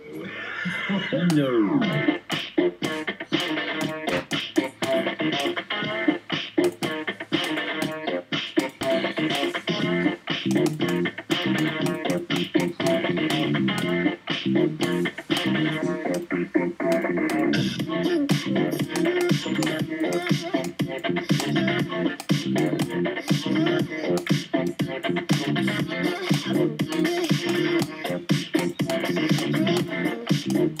No. 君の声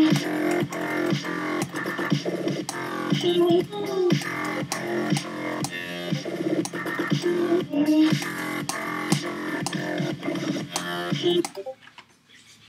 Thank you.